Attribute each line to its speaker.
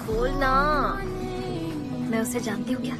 Speaker 1: खोल ना मैं उसे जानती हूँ क्या?